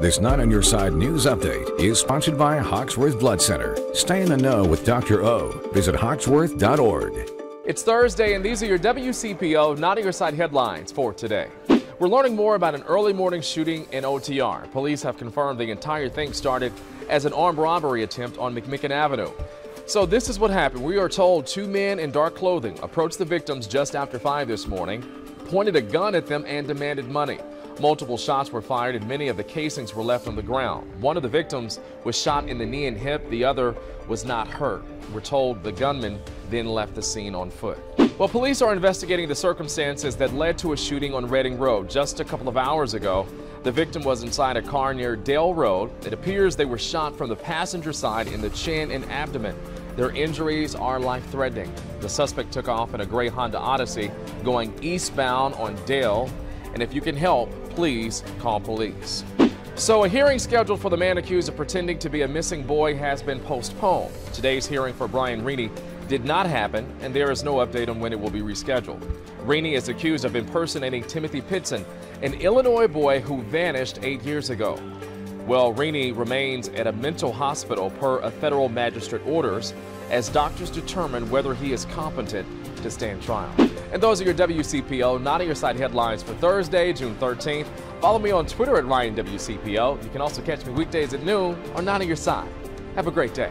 This 9 on Your Side news update is sponsored by Hoxworth Blood Center. Stay in the know with Dr. O. Visit hoxworth.org. It's Thursday, and these are your WCPO 9 on Your Side headlines for today. We're learning more about an early morning shooting in OTR. Police have confirmed the entire thing started as an armed robbery attempt on McMicken Avenue. So this is what happened. We are told two men in dark clothing approached the victims just after 5 this morning, pointed a gun at them, and demanded money. Multiple shots were fired and many of the casings were left on the ground. One of the victims was shot in the knee and hip. The other was not hurt. We're told the gunman then left the scene on foot. Well, police are investigating the circumstances that led to a shooting on Reading Road just a couple of hours ago. The victim was inside a car near Dale Road. It appears they were shot from the passenger side in the chin and abdomen. Their injuries are life-threatening. The suspect took off in a gray Honda Odyssey going eastbound on Dale. And if you can help, please call police. So a hearing scheduled for the man accused of pretending to be a missing boy has been postponed. Today's hearing for Brian Rini did not happen, and there is no update on when it will be rescheduled. Reaney is accused of impersonating Timothy Pitzen, an Illinois boy who vanished eight years ago. Well, Rini remains at a mental hospital per a federal magistrate orders as doctors determine whether he is competent to stand trial. And those are your WCPO 9 on Your Side headlines for Thursday, June 13th. Follow me on Twitter at RyanWCPO. You can also catch me weekdays at noon on 9 on Your Side. Have a great day.